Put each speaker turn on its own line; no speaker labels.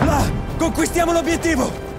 Ah, conquistiamo l'obiettivo!